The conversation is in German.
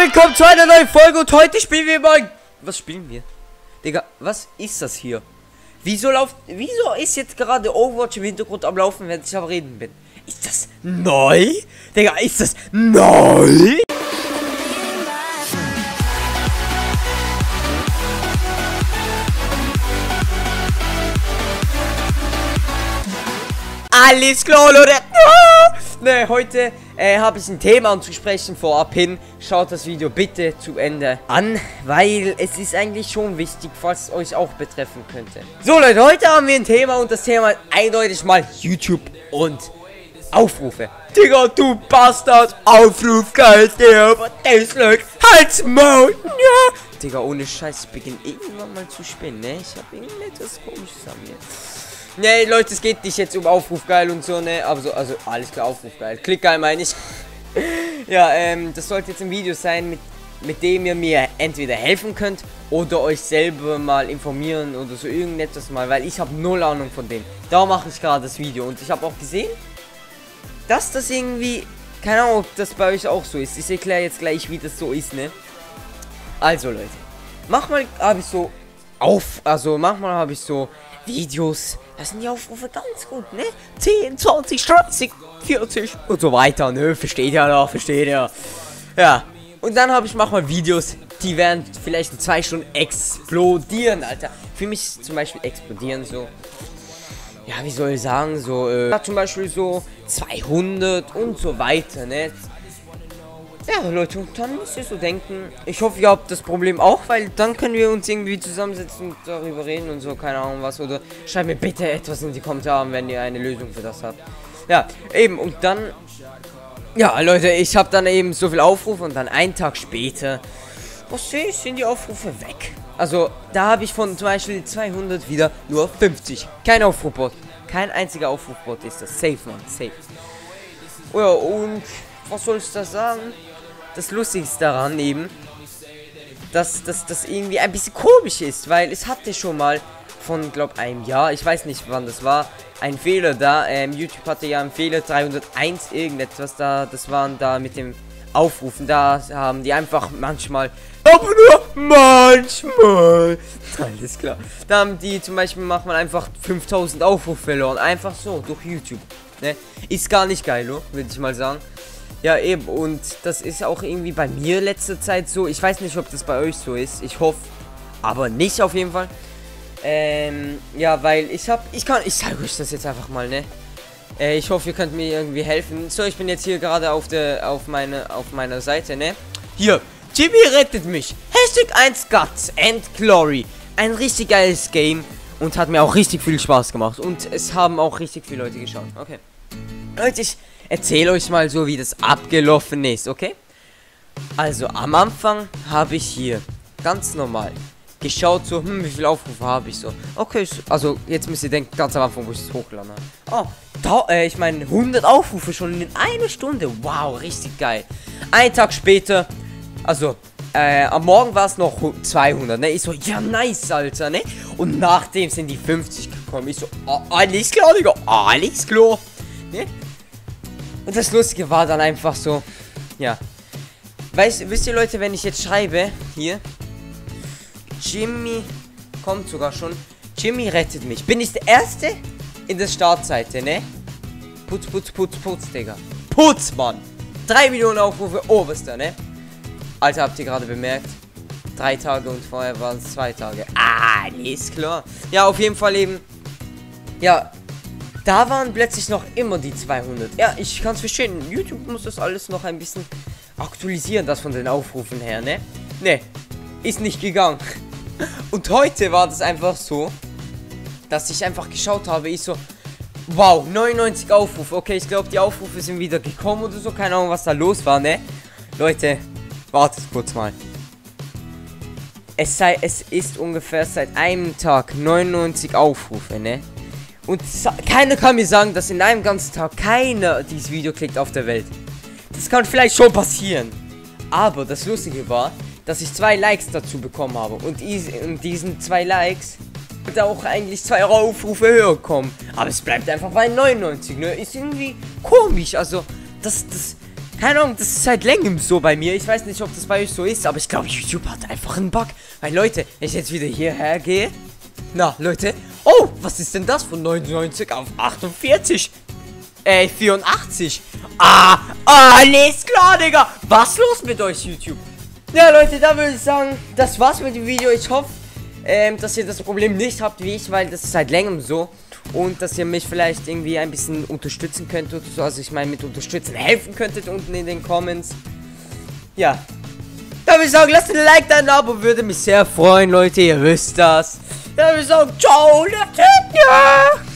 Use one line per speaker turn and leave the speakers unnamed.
willkommen zu einer neuen Folge und heute spielen wir mal... Was spielen wir? Digga, was ist das hier? Wieso läuft... Wieso ist jetzt gerade Overwatch im Hintergrund am Laufen, während ich am Reden bin? Ist das neu? Digga, ist das neu? Alles klar, Leute. Ne, heute äh, habe ich ein Thema anzusprechen vorab hin. Schaut das Video bitte zu Ende an, weil es ist eigentlich schon wichtig, falls es euch auch betreffen könnte. So Leute, heute haben wir ein Thema und das Thema ist eindeutig mal YouTube und Aufrufe. Digga, du Bastard, Aufruf, geil, der, das Leute, halt's Maul, ja. Digga, ohne Scheiß, ich beginne irgendwann mal zu spinnen, ne? Ich habe irgendetwas komisches an mir. Nee, Leute, es geht nicht jetzt um Aufruf geil und so, ne? Aber so, also alles klar, Aufruf geil. Klick geil meine ich. ja, ähm, das sollte jetzt ein Video sein, mit, mit dem ihr mir entweder helfen könnt oder euch selber mal informieren oder so irgendetwas mal, weil ich habe null Ahnung von dem. Da mache ich gerade das Video und ich habe auch gesehen, dass das irgendwie, keine Ahnung, ob das bei euch auch so ist. Ich erkläre jetzt gleich, wie das so ist, ne? Also Leute, manchmal habe ich so auf, also manchmal habe ich so Videos, da sind die Aufrufe ganz gut, ne? 10, 20, 30, 40 und so weiter, ne? Versteht ja noch, versteht ja. Ja. Und dann habe ich manchmal Videos, die werden vielleicht in zwei Stunden explodieren, Alter. Für mich zum Beispiel explodieren so. Ja, wie soll ich sagen, so, äh, zum Beispiel so 200 und so weiter, ne? Ja, Leute, und dann müsst ihr so denken. Ich hoffe, ihr habt das Problem auch, weil dann können wir uns irgendwie zusammensetzen und darüber reden und so, keine Ahnung was. Oder schreibt mir bitte etwas in die Kommentare, wenn ihr eine Lösung für das habt. Ja, eben, und dann... Ja, Leute, ich habe dann eben so viel Aufrufe und dann einen Tag später... Was sehe ich, sind die Aufrufe weg. Also, da habe ich von zum Beispiel 200 wieder nur 50. Kein Aufrufbot. Kein einziger Aufrufbot ist das. Safe, man. Safe. Ja, und was soll ich da sagen? Das Lustigste daran eben, dass das irgendwie ein bisschen komisch ist, weil es hatte schon mal von, glaube einem Jahr, ich weiß nicht wann das war, ein Fehler da. Ähm, YouTube hatte ja einen Fehler 301 irgendetwas da, das waren da mit dem Aufrufen, da haben die einfach manchmal, aber nur manchmal, alles klar, da haben die zum Beispiel manchmal einfach 5000 Aufrufe verloren, einfach so, durch YouTube, ne, ist gar nicht geil, würde ich mal sagen. Ja, eben. Und das ist auch irgendwie bei mir letzte Zeit so. Ich weiß nicht, ob das bei euch so ist. Ich hoffe, aber nicht auf jeden Fall. Ähm, ja, weil ich hab, ich kann, ich zeige euch das jetzt einfach mal, ne? Äh, ich hoffe, ihr könnt mir irgendwie helfen. So, ich bin jetzt hier gerade auf der, auf meine, auf meiner Seite, ne? Hier, Jimmy rettet mich. Hashtag 1 Guts and Glory. Ein richtig geiles Game und hat mir auch richtig viel Spaß gemacht. Und es haben auch richtig viele Leute geschaut. Okay. Leute, ich erzähle euch mal so, wie das abgelaufen ist, okay? Also, am Anfang habe ich hier ganz normal geschaut, so, hm, wie viele Aufrufe habe ich so. Okay, also, jetzt müsst ihr denken, ganz am Anfang, wo ich es hochladen habe. Oh, da, äh, ich meine, 100 Aufrufe schon in einer Stunde. Wow, richtig geil. Ein Tag später, also, äh, am Morgen war es noch 200, ne? Ich so, ja, nice, Alter, ne? Und nachdem sind die 50 gekommen. Ich so, oh, alles klar, Digga, alles klar. Ne? Und das Lustige war dann einfach so, ja. Weißt, wisst ihr Leute, wenn ich jetzt schreibe, hier, Jimmy kommt sogar schon, Jimmy rettet mich. Bin ich der Erste in der Startseite, ne? Putz, putz, putz, putz, Digga. Putz, Mann. Drei Millionen Aufrufe, oberster, ne? Alter, habt ihr gerade bemerkt? Drei Tage und vorher waren es zwei Tage. Ah, ist klar. Ja, auf jeden Fall eben. Ja, da waren plötzlich noch immer die 200. Ja, ich kann es verstehen. YouTube muss das alles noch ein bisschen aktualisieren, das von den Aufrufen her, ne? Ne, ist nicht gegangen. Und heute war das einfach so, dass ich einfach geschaut habe, ich so, wow, 99 Aufrufe. Okay, ich glaube, die Aufrufe sind wieder gekommen oder so. Keine Ahnung, was da los war, ne? Leute, wartet kurz mal. Es sei, es ist ungefähr seit einem Tag 99 Aufrufe, ne? Und keiner kann mir sagen, dass in einem ganzen Tag keiner dieses Video klickt auf der Welt. Das kann vielleicht schon passieren. Aber das Lustige war, dass ich zwei Likes dazu bekommen habe. Und diesen zwei Likes wird auch eigentlich zwei Aufrufe höher kommen. Aber es bleibt einfach bei 99, ne? Ist irgendwie komisch. Also, das, das, keine Ahnung, das ist seit längerem so bei mir. Ich weiß nicht, ob das bei euch so ist, aber ich glaube, YouTube hat einfach einen Bug. Weil, Leute, wenn ich jetzt wieder hierher gehe. Na, Leute. Oh, was ist denn das von 99 auf 48? Äh, 84. Ah, alles klar, Digga. Was los mit euch, YouTube? Ja, Leute, da würde ich sagen, das war's mit dem Video. Ich hoffe, ähm, dass ihr das Problem nicht habt wie ich, weil das ist seit längerem so und dass ihr mich vielleicht irgendwie ein bisschen unterstützen könntet. Also ich meine mit unterstützen helfen könntet unten in den Comments. Ja. Da würde ich sagen, lasst ein Like da, ein Abo, würde mich sehr freuen, Leute. Ihr wisst das. Da würde ich sagen, ciao, Leute. Ja.